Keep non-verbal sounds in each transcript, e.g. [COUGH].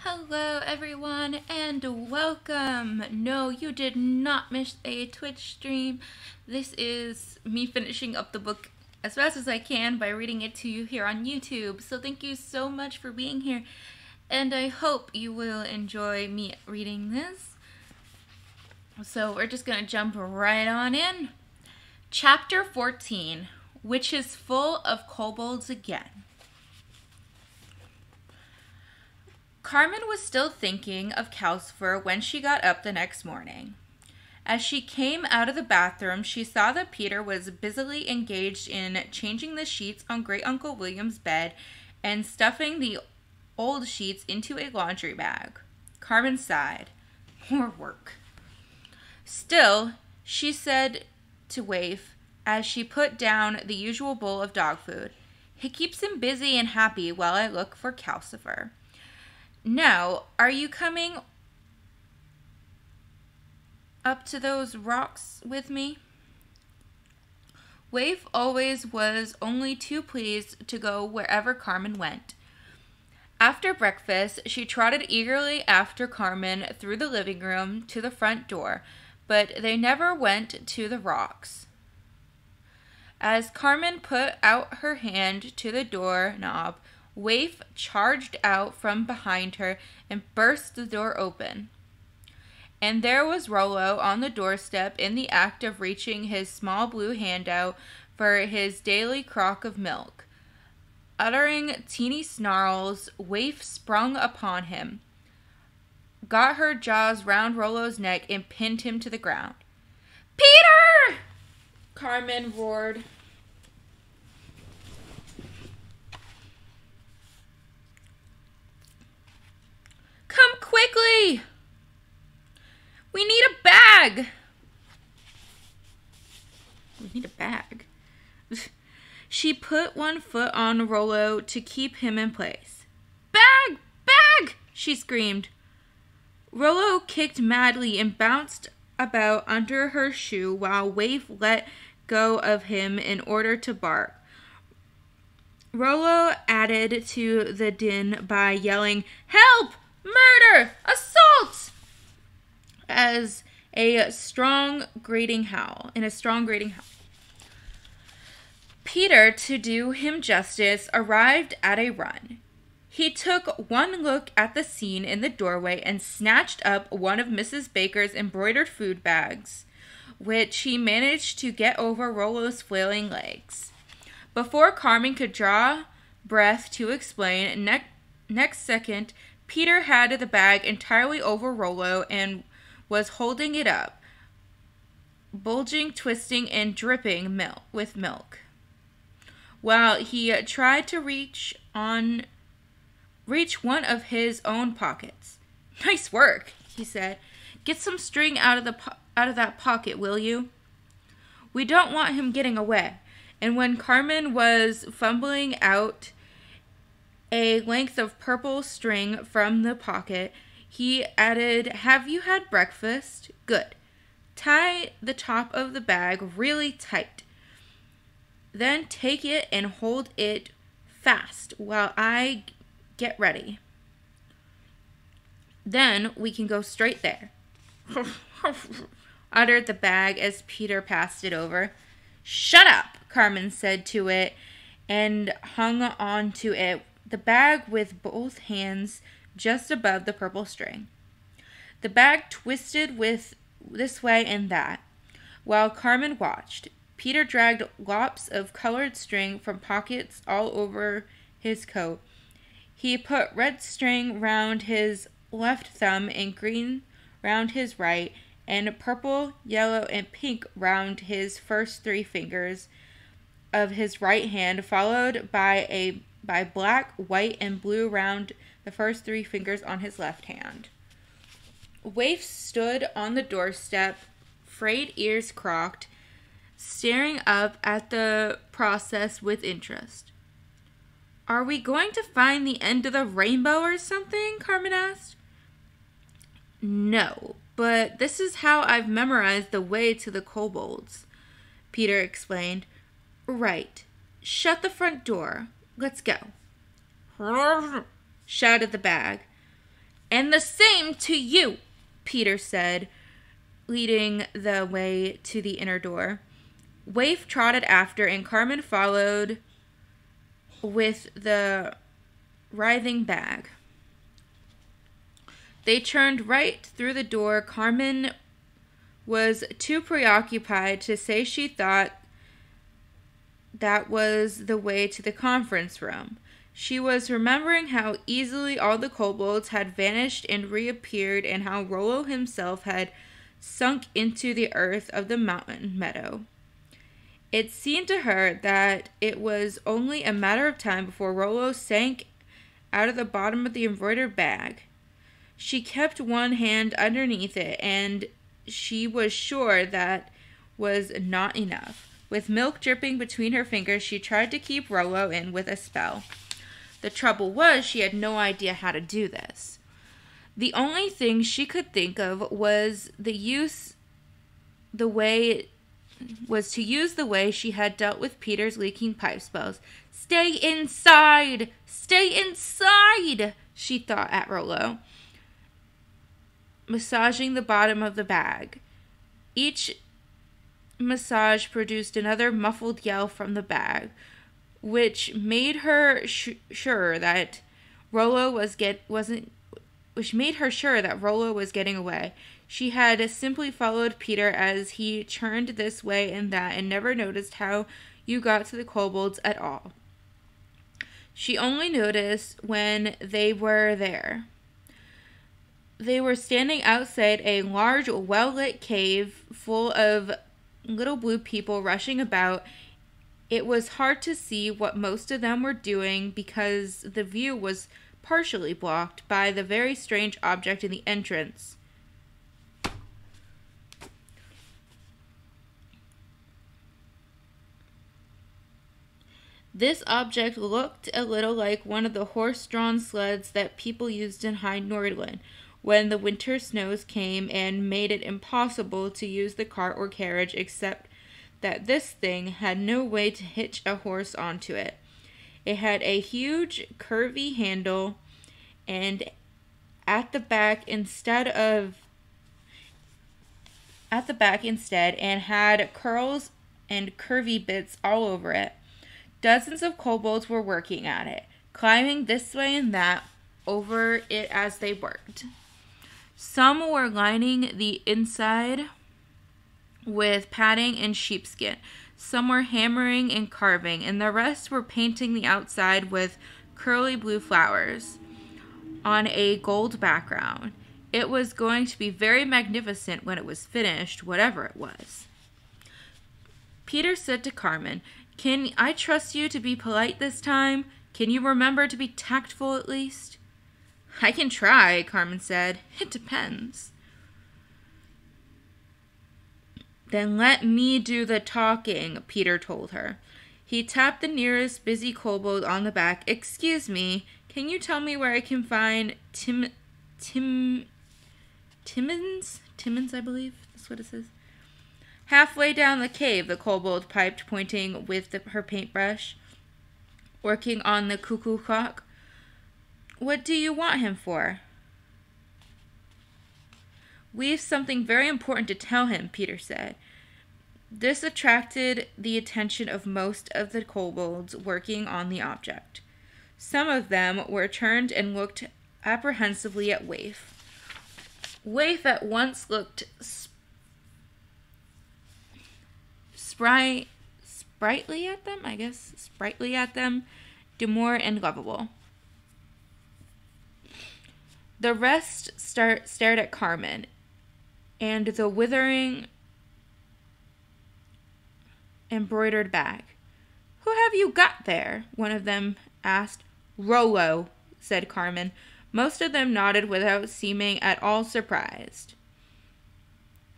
Hello, everyone, and welcome. No, you did not miss a Twitch stream. This is me finishing up the book as fast as I can by reading it to you here on YouTube. So, thank you so much for being here, and I hope you will enjoy me reading this. So, we're just going to jump right on in. Chapter 14 Which is Full of Kobolds Again. Carmen was still thinking of Calcifer when she got up the next morning. As she came out of the bathroom, she saw that Peter was busily engaged in changing the sheets on Great Uncle William's bed and stuffing the old sheets into a laundry bag. Carmen sighed. More work. Still, she said to Waif as she put down the usual bowl of dog food, It keeps him busy and happy while I look for Calcifer. Now, are you coming up to those rocks with me? Waif always was only too pleased to go wherever Carmen went. After breakfast, she trotted eagerly after Carmen through the living room to the front door, but they never went to the rocks. As Carmen put out her hand to the door knob, Waif charged out from behind her and burst the door open. And there was Rollo on the doorstep in the act of reaching his small blue hand out for his daily crock of milk. Uttering teeny snarls, Waif sprung upon him, got her jaws round Rollo's neck, and pinned him to the ground. Peter! Carmen roared. Come quickly! We need a bag! We need a bag. [LAUGHS] She put one foot on Rollo to keep him in place. Bag! Bag! she screamed. Rollo kicked madly and bounced about under her shoe while Waif let go of him in order to bark. Rollo added to the din by yelling, Help! Murder! Assault! As a strong grating howl, in a strong grating howl. Peter, to do him justice, arrived at a run. He took one look at the scene in the doorway and snatched up one of Mrs. Baker's embroidered food bags, which he managed to get over Rollo's flailing legs. Before Carmen could draw breath to explain, ne- next second, Peter had the bag entirely over Rollo and was holding it up, bulging, twisting, and dripping milk with milk. While he tried to reach on reach one of his own pockets. [LAUGHS] Nice work, he said. Get some string out of the out of that pocket, will you? We don't want him getting away. And when Carmen was fumbling out a length of purple string from the pocket, he added, Have you had breakfast? Good. Tie the top of the bag really tight. Then take it and hold it fast while I get ready. Then we can go straight there. [LAUGHS] uttered the bag as Peter passed it over. Shut up, Carmen said to it and hung on to it, the bag with both hands just above the purple string. The bag twisted with this way and that. While Carmen watched, Peter dragged lops of colored string from pockets all over his coat. He put red string round his left thumb and green round his right, and purple, yellow, and pink round his first three fingers of his right hand, followed by a by black, white, and blue round the first three fingers on his left hand. Waif stood on the doorstep, frayed ears crocked, staring up at the process with interest. Are we going to find the end of the rainbow or something? Carmen asked. No, but this is how I've memorized the way to the kobolds, Peter explained. Right. Shut the front door. Let's go. shouted the bag. And the same to you, Peter said, leading the way to the inner door. Waif trotted after, and Carmen followed with the writhing bag. They turned right through the door. Carmen was too preoccupied to say she thought that was the way to the conference room. She was remembering how easily all the kobolds had vanished and reappeared, and how Rollo himself had sunk into the earth of the mountain meadow. It seemed to her that it was only a matter of time before Rollo sank out of the bottom of the embroidered bag. She kept one hand underneath it, and she was sure that was not enough. With milk dripping between her fingers, she tried to keep Rollo in with a spell. The trouble was, she had no idea how to do this. The only thing she could think of was the use, the way, was to use the way she had dealt with Peter's leaking pipe spells. Stay inside! Stay inside! She thought at Rollo, massaging the bottom of the bag. Each massage produced another muffled yell from the bag, which made her sh- sure that Rollo was get wasn't which made her sure that Rollo was getting away. She had simply followed Peter as he turned this way and that and never noticed how you got to the kobolds at all. She only noticed when they were there. They were standing outside a large, well lit cave full of little blue people rushing about. It was hard to see what most of them were doing because the view was partially blocked by the very strange object in the entrance. This object looked a little like one of the horse drawn sleds that people used in High Nordland when the winter snows came and made it impossible to use the cart or carriage except that this thing had no way to hitch a horse onto it. It had a huge curvy handle and at the back instead of at the back instead and had curls and curvy bits all over it. Dozens of kobolds were working at it, climbing this way and that over it as they worked. Some were lining the inside with padding and sheepskin. Some were hammering and carving, and the rest were painting the outside with curly blue flowers on a gold background. It was going to be very magnificent when it was finished, whatever it was. Peter said to Carmen, Can I trust you to be polite this time? Can you remember to be tactful at least? I can try, Carmen said. [LAUGHS] It depends. Then let me do the talking, Peter told her. He tapped the nearest busy kobold on the back. Excuse me, can you tell me where I can find Tim. Tim. Timminz? Timminz, I believe. That's what it says. Halfway down the cave, the kobold piped, pointing with the, her paintbrush, working on the cuckoo clock. What do you want him for? We've something very important to tell him, Peter said. This attracted the attention of most of the kobolds working on the object. Some of them were turned and looked apprehensively at Waif. Waif at once looked sp- spry- sprightly at them, I guess, sprightly at them, demure and lovable. The rest start, stared at Carmen, and the withering embroidered bag. Who have you got there? One of them asked. Rollo, said Carmen. Most of them nodded without seeming at all surprised.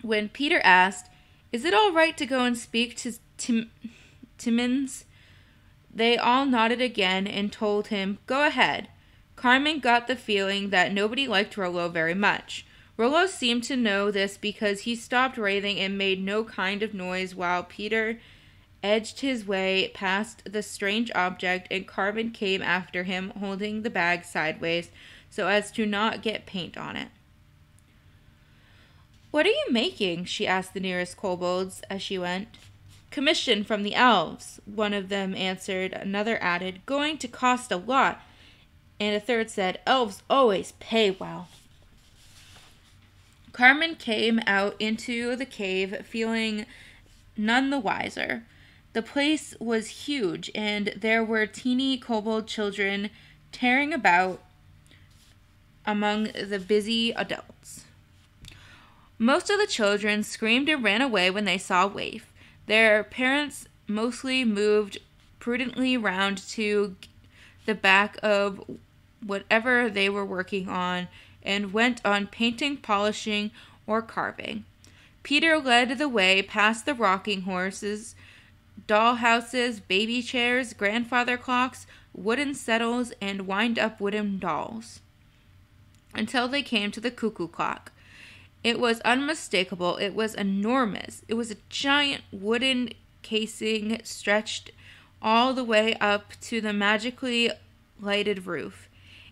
When Peter asked, Is it all right to go and speak to Tim- Timminz? They all nodded again and told him, Go ahead. Carmen got the feeling that nobody liked Rollo very much. Rollo seemed to know this because he stopped writhing and made no kind of noise while Peter edged his way past the strange object, and Carmen came after him, holding the bag sideways so as to not get paint on it. What are you making? she asked the nearest kobolds as she went. Commission from the elves, one of them answered. Another added, Going to cost a lot. And a third said, oh, Elves always pay well. Carmen came out into the cave feeling none the wiser. The place was huge, and there were teeny kobold children tearing about among the busy adults. Most of the children screamed and ran away when they saw Waif. Their parents mostly moved prudently round to the back of whatever they were working on and went on painting, polishing, or carving. Peter led the way past the rocking horses, doll houses, baby chairs, grandfather clocks, wooden settles, and wind up wooden dolls until they came to the cuckoo clock. It was unmistakable. It was enormous. It was a giant wooden casing stretched all the way up to the magically lighted roof.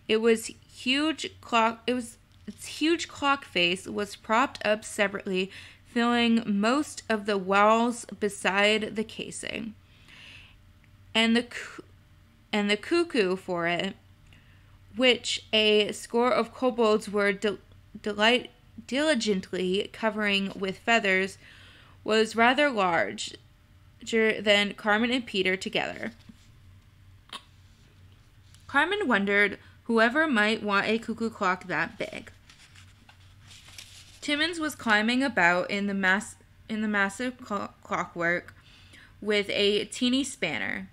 It was huge clock it was its huge clock face was propped up separately, filling most of the walls beside the casing. And the and the cuckoo for it, which a score of kobolds were de- delight diligently covering with feathers, was rather larger than Carmen and Peter together. Carmen wondered whoever might want a cuckoo clock that big. Timminz was climbing about in the mass in the massive cl- clockwork with a teeny spanner.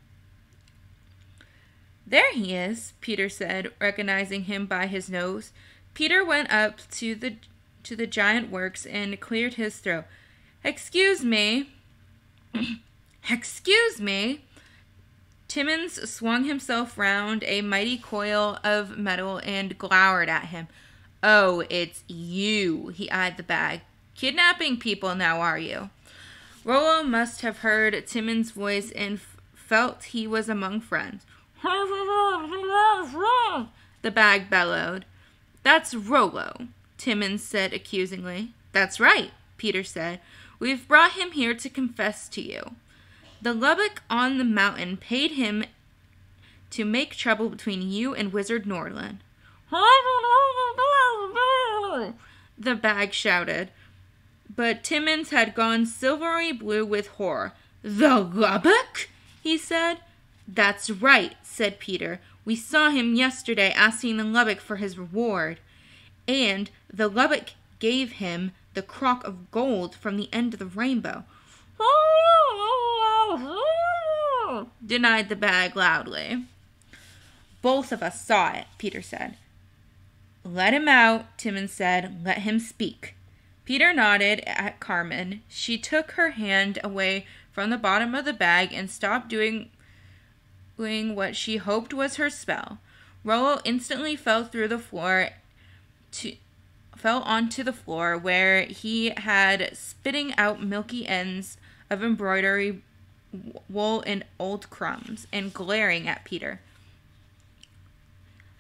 There he is, Peter said, recognizing him by his nose. Peter went up to the to the giant works and cleared his throat. Excuse me. [CLEARS THROAT] Excuse me. Timminz swung himself round a mighty coil of metal and glowered at him. Oh, it's you, he eyed the bag. Kidnapping people now, are you? Rollo must have heard Timminz' voice and felt he was among friends. the bag bellowed. That's Rollo. Timminz said accusingly. That's right, Peter said. We've brought him here to confess to you. The Lubbock on the mountain paid him to make trouble between you and Wizard Norland. The bag shouted. But Timminz had gone silvery blue with horror. The Lubbock? he said. That's right, said Peter. We saw him yesterday asking the Lubbock for his reward. And the Lubbock gave him the crock of gold from the end of the rainbow. [LAUGHS] Denied the bag loudly. Both of us saw it, Peter said. Let him out, Timminz said. Let him speak. Peter nodded at Carmen. She took her hand away from the bottom of the bag and stopped doing, doing what she hoped was her spell. Rollo instantly fell through the floor to fell onto the floor where he had spitting out milky ends of embroidery wool and old crumbs and glaring at Peter.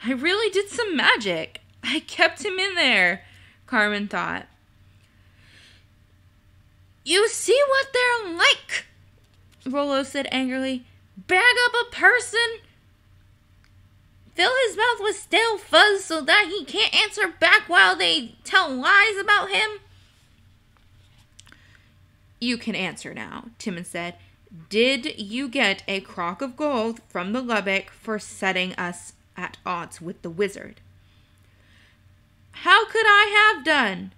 I really did some magic. I kept him in there, Carmen thought. You see what they're like, Rollo said angrily. Bag up a person fill his mouth with stale fuzz so that he can't answer back while they tell lies about him? You can answer now, Timminz said. Did you get a crock of gold from the Lubbock for setting us at odds with the wizard? How could I have done?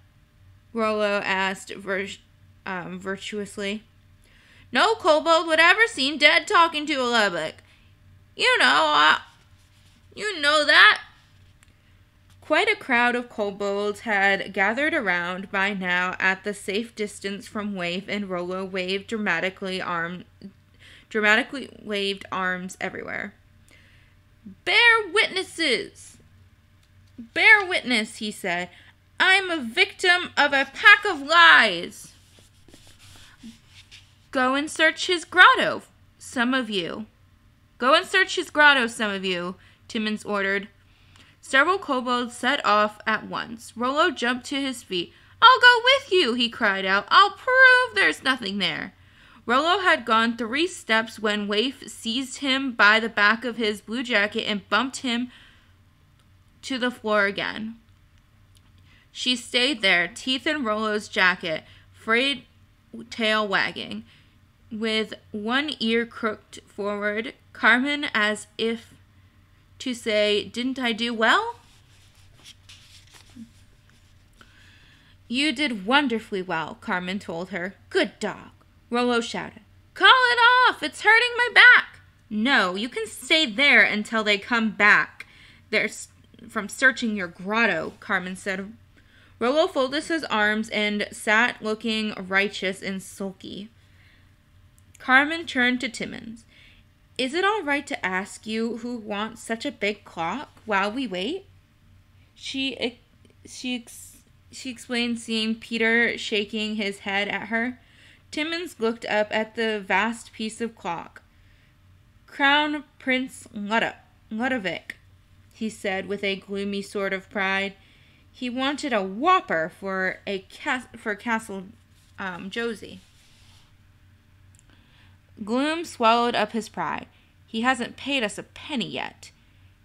Rollo asked vir- um, virtuously. No kobold would ever seen dead talking to a Lubbock. You know, I, you know that. Quite a crowd of kobolds had gathered around by now at the safe distance from Waif, and Rollo waved dramatically arm dramatically waved arms everywhere. Bear witnesses! Bear witness, he said. I'm a victim of a pack of lies. Go and search his grotto, some of you. Go and search his grotto, some of you, Timminz ordered. Several kobolds set off at once. Rollo jumped to his feet. I'll go with you, he cried out. I'll prove there's nothing there. Rollo had gone three steps when Waif seized him by the back of his blue jacket and bumped him to the floor again. She stayed there, teeth in Rollo's jacket, frayed tail wagging, with one ear crooked forward, Carmen as if to say, Didn't I do well? You did wonderfully well, Carmen told her. Good dog. Rollo shouted. Call it off! It's hurting my back! No, you can stay there until they come back. They're from searching your grotto, Carmen said. Rollo folded his arms and sat looking righteous and sulky. Carmen turned to Timminz. Is it all right to ask you who wants such a big clock while we wait? She she she explained, seeing Peter shaking his head at her. Timminz looked up at the vast piece of clock. Crown Prince Ludovic, he said with a gloomy sort of pride. He wanted a whopper for a cas- for Castle um, Josie. Gloom swallowed up his pride. He hasn't paid us a penny yet.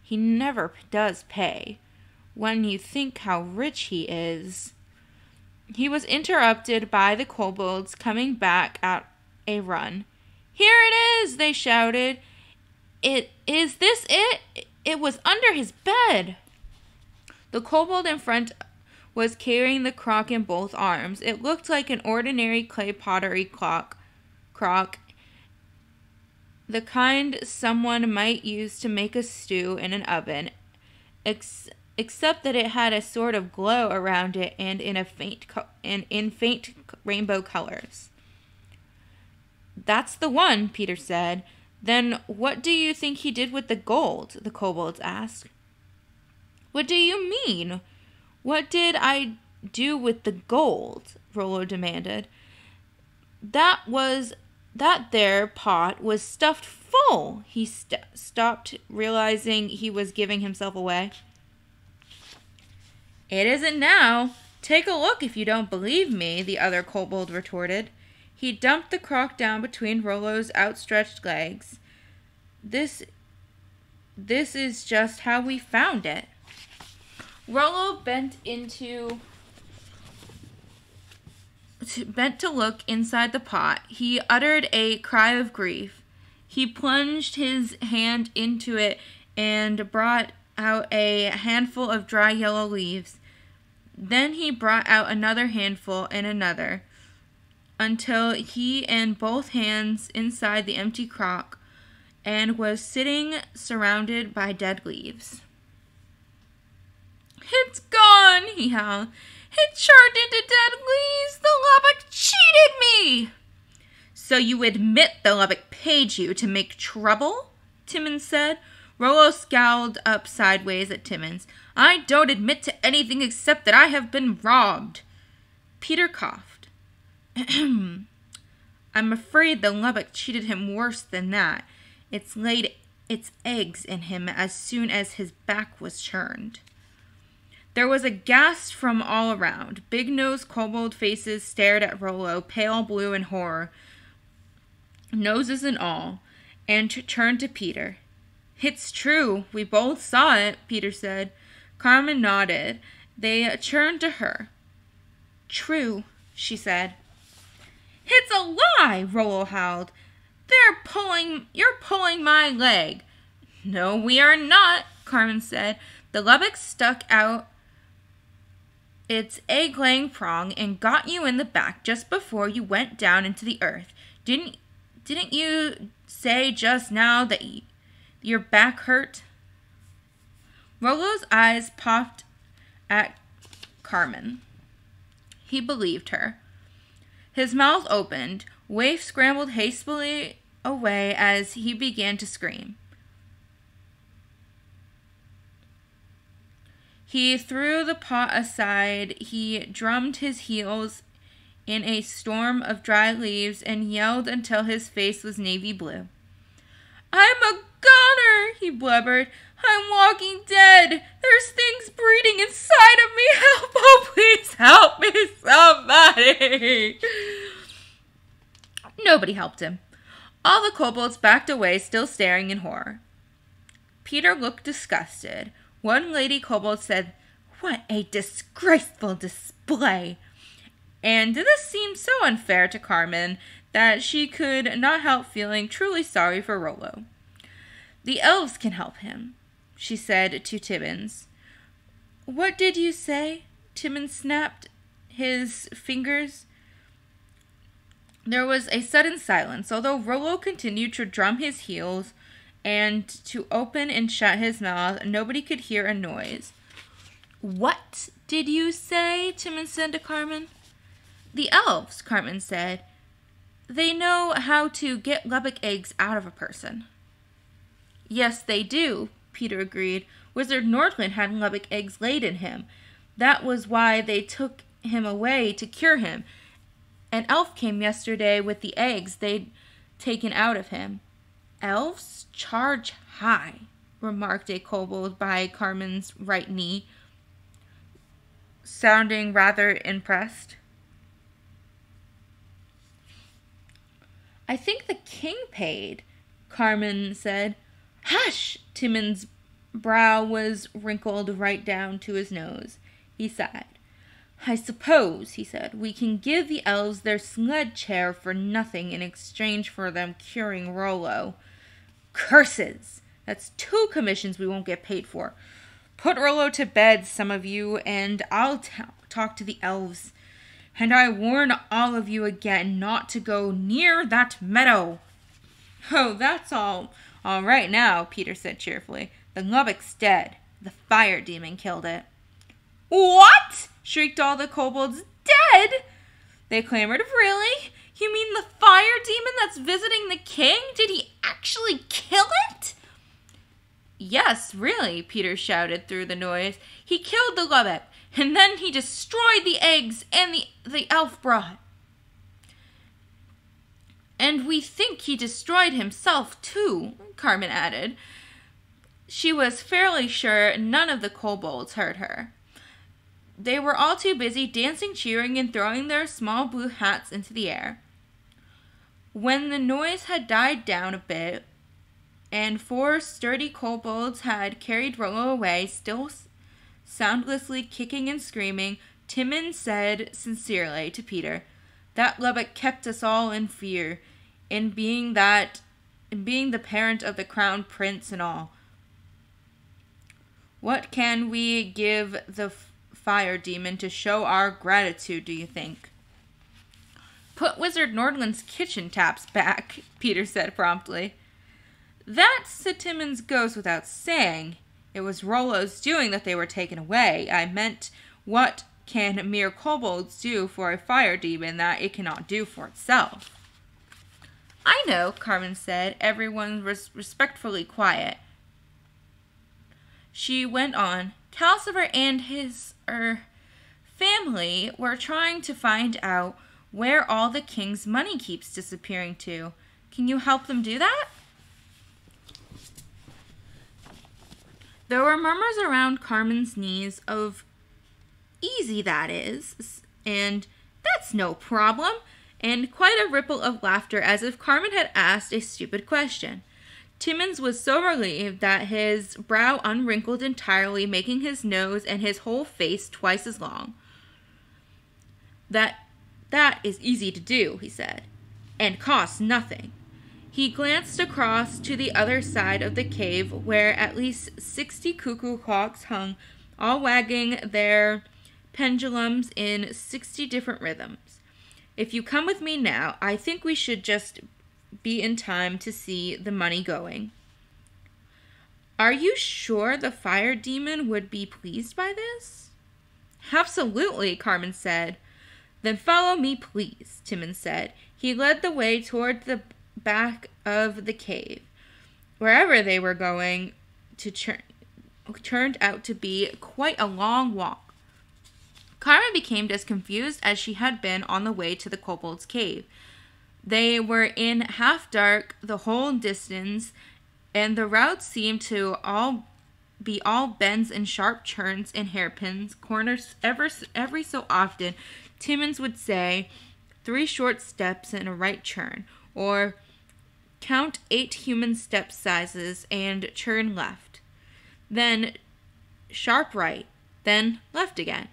He never does pay. When you think how rich he is. He was interrupted by the kobolds coming back at a run. Here it is, they shouted. It is this it? It was under his bed. The kobold in front was carrying the crock in both arms. It looked like an ordinary clay pottery clock crock the kind someone might use to make a stew in an oven, ex- except that it had a sort of glow around it and in a faint co- and in faint rainbow colors. That's the one, Peter said. Then what do you think he did with the gold? the kobolds asked. What do you mean? What did I do with the gold? Rollo demanded. That was that there pot was stuffed full. He st- stopped, realizing he was giving himself away. It isn't now. Take a look if you don't believe me, the other kobold retorted. He dumped the crock down between Rollo's outstretched legs. This this is just how we found it. Rollo bent into bent to look inside the pot, he uttered a cry of grief. He plunged his hand into it and brought out a handful of dry yellow leaves. Then he brought out another handful and another, until he and both hands inside the empty crock and was sitting surrounded by dead leaves. It's gone, he howled. It turned into dead leaves. The Lubbock cheated me. So you admit the Lubbock paid you to make trouble? Timminz said. Rollo scowled up sideways at Timminz. I don't admit to anything except that I have been robbed. Peter coughed. [CLEARS THROAT] I'm afraid the Lubbock cheated him worse than that. It's laid its eggs in him as soon as his back was turned. There was a gasp from all around. Big nosed kobold faces stared at Rollo, pale blue in horror, noses and all, and t- turned to Peter. It's true. We both saw it, Peter said. Carmen nodded. They turned to her. True, she said. It's a lie, Rollo howled. They're pulling, you're pulling my leg. No, we are not, Carmen said. The Lubbock stuck out its egg laying prong and got you in the back just before you went down into the earth. Didn't didn't you say just now that y- your back hurt? Rollo's eyes popped at Carmen. He believed her. His mouth opened. Waif scrambled hastily away as he began to scream. He threw the pot aside. He drummed his heels in a storm of dry leaves and yelled until his face was navy blue. I'm a goner, he blubbered. I'm walking dead. There's things breeding inside of me. [LAUGHS] Help! Oh, please help me, somebody! Nobody helped him. All the kobolds backed away, still staring in horror. Peter looked disgusted. One lady kobold said, What a disgraceful display! And this seemed so unfair to Carmen that she could not help feeling truly sorry for Rollo. The elves can help him, she said to Timminz. What did you say? Timminz snapped his fingers. There was a sudden silence, although Rollo continued to drum his heels and to open and shut his mouth. Nobody could hear a noise. What did you say? Timminz said to Carmen. The elves, Carmen said. They know how to get Lubbock eggs out of a person. Yes, they do, Peter agreed. Wizard Nordland had Lubbock eggs laid in him. That was why they took him away to cure him. An elf came yesterday with the eggs they'd taken out of him. Elves charge high, remarked a kobold by Carmen's right knee, sounding rather impressed. I think the king paid, Carmen said. Hush! Timminz' brow was wrinkled right down to his nose. He sighed. I suppose, he said, we can give the elves their sled chair for nothing in exchange for them curing Rollo. Curses! That's two commissions we won't get paid for. Put Rollo to bed, some of you, and I'll t- talk to the elves. And I warn all of you again not to go near that meadow. Oh, that's all all right now, Peter said cheerfully. The Lubbock's dead. The fire demon killed it. What? shrieked all the kobolds. Dead? They clamored. Really? You mean the fire demon that's visiting the king? Did he actually kill it? Yes, really, Peter shouted through the noise. He killed the Lubbock, and then he destroyed the eggs and the, the elf brought. And we think he destroyed himself, too, Carmen added. She was fairly sure none of the kobolds heard her. They were all too busy dancing, cheering, and throwing their small blue hats into the air. When the noise had died down a bit, and four sturdy kobolds had carried Rollo away, still soundlessly kicking and screaming, Timminz said sincerely to Peter, That Lubbock kept us all in fear in being that in being the parent of the crown prince and all. What can we give the fire demon to show our gratitude, do you think? Put Wizard Nordland's kitchen taps back, [LAUGHS] Peter said promptly. That, said Timminz, goes without saying. It was Rollo's doing that they were taken away. I meant, what can mere kobolds do for a fire demon that it cannot do for itself? I know, Carmen said, everyone was respectfully quiet. She went on, Calcifer and his, er, family were trying to find out where all the king's money keeps disappearing to. Can you help them do that? There were murmurs around Carmen's knees of, easy that is, and that's no problem and quite a ripple of laughter as if Carmen had asked a stupid question. Timminz was so relieved that his brow unwrinkled entirely, making his nose and his whole face twice as long. That that is easy to do, he said, and costs nothing. He glanced across to the other side of the cave where at least sixty cuckoo clocks hung, all wagging their pendulums in sixty different rhythms. If you come with me now, I think we should just be in time to see the money going. Are you sure the fire demon would be pleased by this? Absolutely, Carmen said. Then follow me, please, Timminz said. He led the way toward the back of the cave. Wherever they were going to turn turned out to be quite a long walk. Carmen became as confused as she had been on the way to the kobold's cave. They were in half dark the whole distance, and the route seemed to all be all bends and sharp turns and hairpins, corners ever every so often. Timminz would say, three short steps and a right turn, or count eight human step sizes and turn left. Then sharp right, then left again.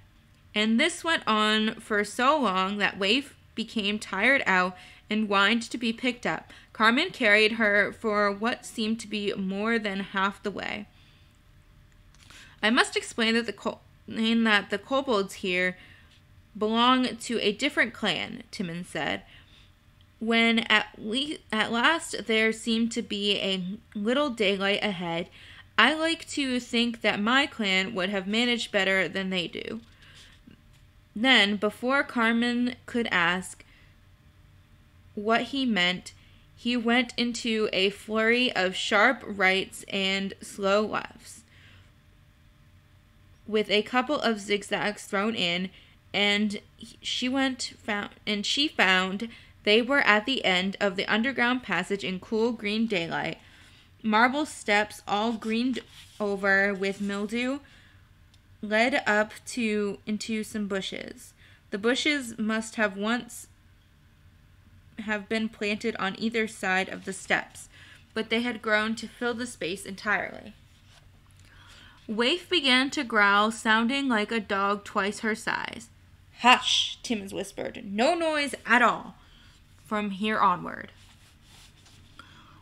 And this went on for so long that Waif became tired out and whined to be picked up. Carmen carried her for what seemed to be more than half the way. I must explain that the Col- that the kobolds here belong to a different clan, Timminz said. When at le- at last there seemed to be a little daylight ahead, I like to think that my clan would have managed better than they do. Then, before Carmen could ask what he meant, he went into a flurry of sharp rights and slow lefts, with a couple of zigzags thrown in, and she went found and she found they were at the end of the underground passage in cool green daylight. Marble steps, all greened over with mildew, led up to into some bushes. The bushes must have once have been planted on either side of the steps, but they had grown to fill the space entirely. Waif began to growl, sounding like a dog twice her size. Hush, Timminz whispered. No noise at all from here onward.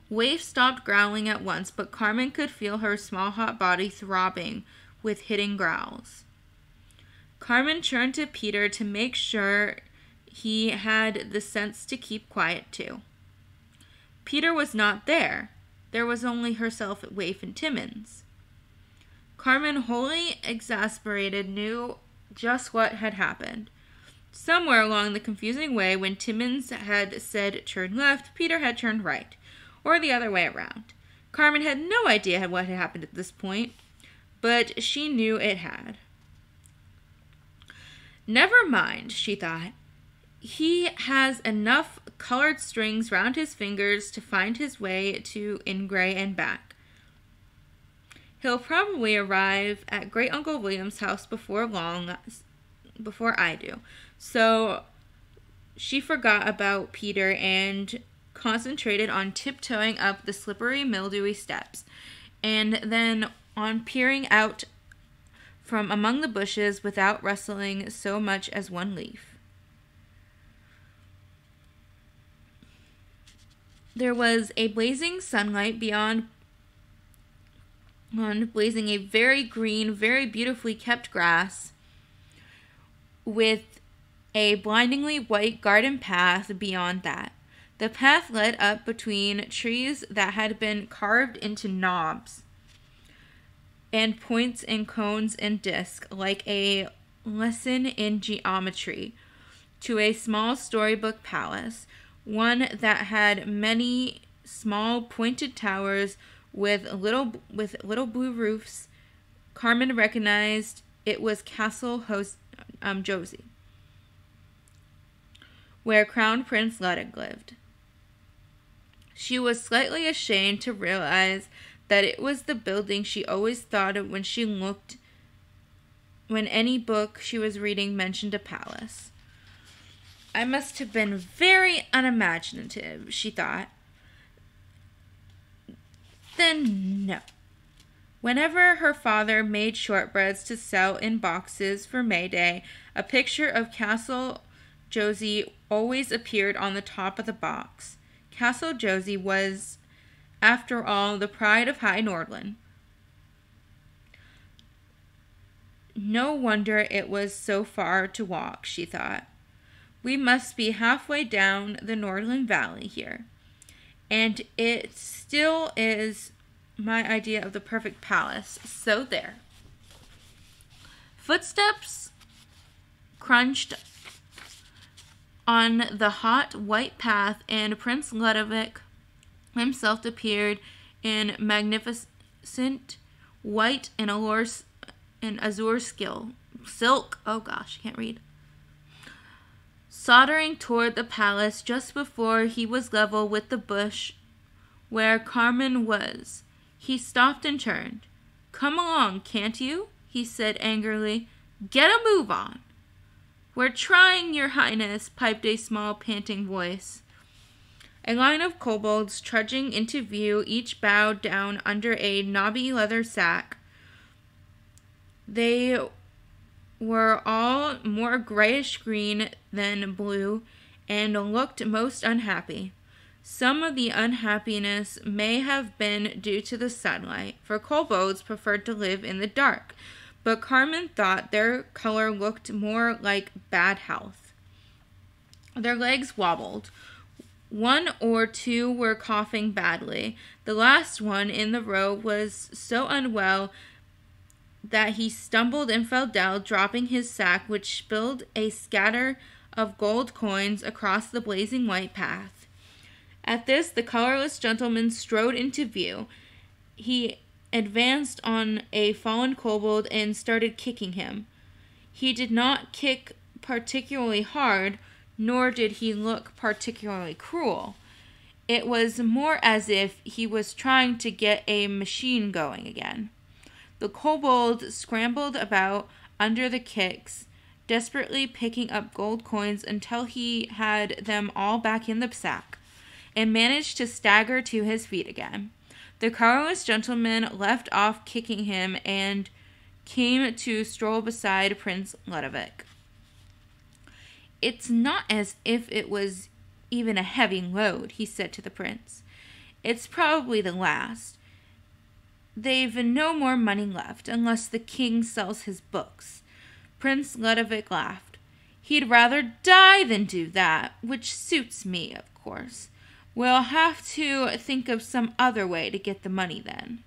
Waif stopped growling at once, but Carmen could feel her small hot body throbbing with hidden growls. Carmen turned to Peter to make sure he had the sense to keep quiet too. Peter was not there. There was only herself, Waif, and Timminz. Carmen, wholly exasperated, knew just what had happened. Somewhere along the confusing way, when Timminz had said turn left, Peter had turned right, or the other way around. Carmen had no idea what had happened at this point, but she knew it had. Never mind, she thought. He has enough colored strings round his fingers to find his way to Ingary and back. He'll probably arrive at Great Uncle William's house before long, before I do. So she forgot about Peter and concentrated on tiptoeing up the slippery, mildewy steps, and then on peering out from among the bushes without rustling so much as one leaf. There was a blazing sunlight beyond on blazing a very green, very beautifully kept grass with a blindingly white garden path beyond that. The path led up between trees that had been carved into knobs and points and cones and discs like a lesson in geometry to a small storybook palace, one that had many small pointed towers with little with little blue roofs. Carmen recognized it was Castle Host um, Josie, where Crown Prince Ludwig lived. She was slightly ashamed to realize that it was the building she always thought of when she looked when any book she was reading mentioned a palace. I must have been very unimaginative, she thought. Then no. Whenever her father made shortbreads to sell in boxes for May Day, a picture of Castle Josie always appeared on the top of the box. Castle Josie was, after all, the pride of High Nordland. No wonder it was so far to walk, she thought. We must be halfway down the Nordland Valley here. And it still is my idea of the perfect palace. So there. Footsteps crunched on the hot white path, and Prince Ludovic himself appeared in magnificent white and azure, and azure skill silk. Oh gosh, I can't read. Soldering toward the palace just before he was level with the bush where Carmen was, he stopped and turned. Come along, can't you? he said angrily. Get a move on. We're trying, your highness, piped a small, panting voice. A line of kobolds trudging into view, each bowed down under a knobby leather sack. They were all more grayish green than blue and looked most unhappy. Some of the unhappiness may have been due to the sunlight, for kobolds preferred to live in the dark, but Charmain thought their color looked more like bad health. Their legs wobbled. One or two were coughing badly. The last one in the row was so unwell that he stumbled and fell down, dropping his sack, which spilled a scatter of gold coins across the blazing white path. At this, the colorless gentleman strode into view. He advanced on a fallen kobold and started kicking him. He did not kick particularly hard, nor did he look particularly cruel. It was more as if he was trying to get a machine going again. The kobold scrambled about under the kicks, desperately picking up gold coins until he had them all back in the sack, and managed to stagger to his feet again. The colorless gentleman left off kicking him and came to stroll beside Prince Ludovic. It's not as if it was even a heavy load, he said to the prince. It's probably the last. They've no more money left unless the king sells his books. Prince Ludovic laughed. He'd rather die than do that, which suits me, of course. We'll have to think of some other way to get the money then.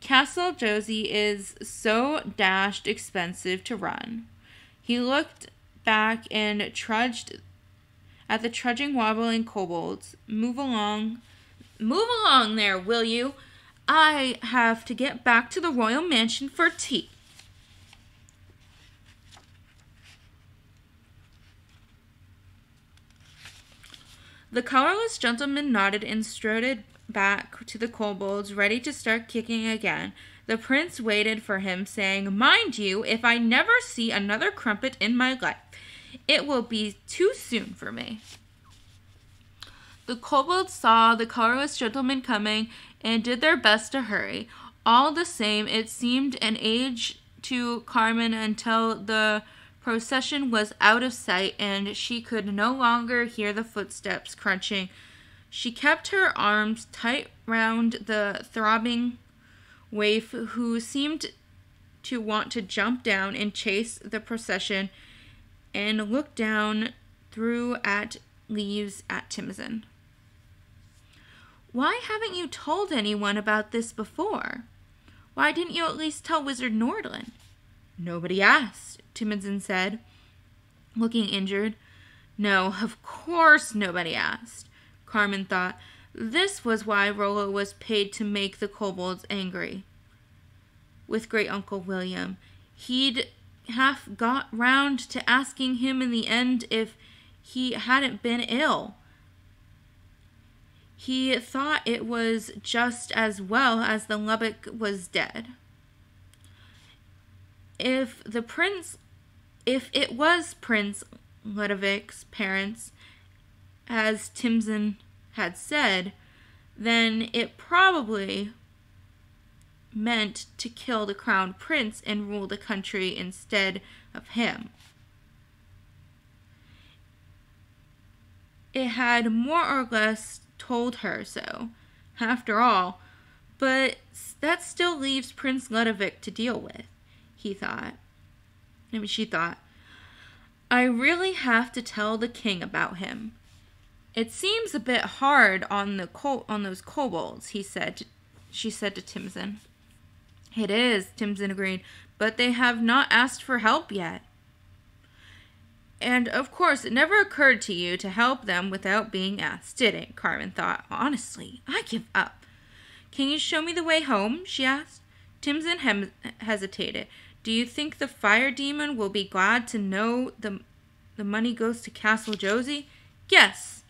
Castle Joie is so dashed expensive to run. He looked back and trudged at the trudging, wobbling kobolds. Move along. Move along there, will you? I have to get back to the royal mansion for tea. The colorless gentleman nodded and strode back to the kobolds, ready to start kicking again. The prince waited for him, saying, Mind you, if I never see another crumpet in my life, it will be too soon for me. The kobolds saw the colorless gentleman coming and did their best to hurry. All the same, it seemed an age to Charmain until the procession was out of sight and she could no longer hear the footsteps crunching. She kept her arms tight round the throbbing Waif who seemed to want to jump down and chase the procession and look down through at leaves at Timminz. Why haven't you told anyone about this before? Why didn't you at least tell Wizard Norland? Nobody asked, Timminz said, looking injured. No, of course nobody asked, Charmain thought. This was why Rollo was paid to make the kobolds angry. With great uncle William, he'd half got round to asking him in the end if he hadn't been ill. He thought it was just as well as the Lubbock was dead. If the prince, if it was Prince Ludovic's parents, as Timminz had said, then it probably meant to kill the crown prince and rule the country instead of him. It had more or less told her so, after all, but that still leaves Prince Ludovic to deal with, he thought. I mean, she thought. I really have to tell the king about him. It seems a bit hard on the col- on those kobolds, he said. She said to Timminz. It is, Timminz agreed, but they have not asked for help yet. And of course, it never occurred to you to help them without being asked, did it? Charmain thought. Honestly, I give up. Can you show me the way home? she asked. Timminz hem- hesitated. Do you think the fire demon will be glad to know the the money goes to Castle Joie? Yes.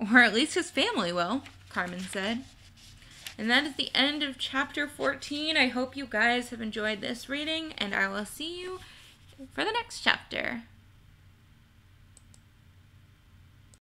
Or at least his family will, Charmain said. And that is the end of chapter 14. I hope you guys have enjoyed this reading, and I will see you for the next chapter.